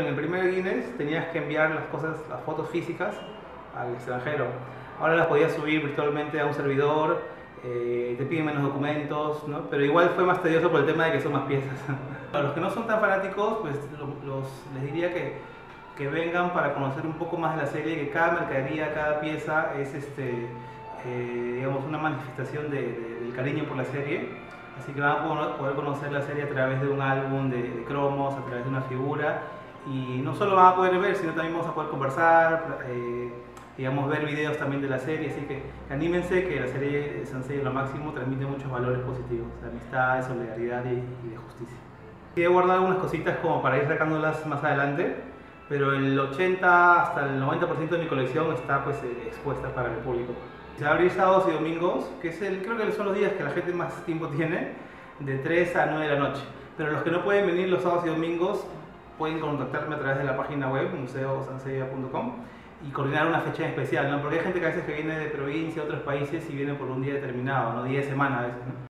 En el primer Guinness tenías que enviar las cosas, las fotos físicas al extranjero. Ahora las podías subir virtualmente a un servidor, eh, te piden menos documentos, ¿no? pero igual fue más tedioso por el tema de que son más piezas. Para los que no son tan fanáticos, pues los, les diría que, que vengan para conocer un poco más de la serie, que cada mercadería, cada pieza es este, eh, digamos, una manifestación de, del cariño por la serie. Así que van a poder conocer la serie a través de un álbum de, de cromos, a través de una figura. Y no solo van a poder ver, sino también vamos a poder conversar, eh, digamos, ver videos también de la serie. Así que anímense que la serie Sansei lo máximo transmite muchos valores positivos, de amistad, de solidaridad y, y de justicia. Sí, he guardado algunas cositas como para ir sacándolas más adelante, pero el 80 hasta el 90% de mi colección está pues expuesta para el público. Se va a abrir sábados y domingos, que es el, creo que son los días que la gente más tiempo tiene, de 3 a 9 de la noche. Pero los que no pueden venir los sábados y domingos pueden contactarme a través de la página web museosanseia.com y coordinar una fecha especial, ¿no? Porque hay gente que a veces que viene de provincia, de otros países y viene por un día determinado, ¿no? Día de semana a veces, ¿no?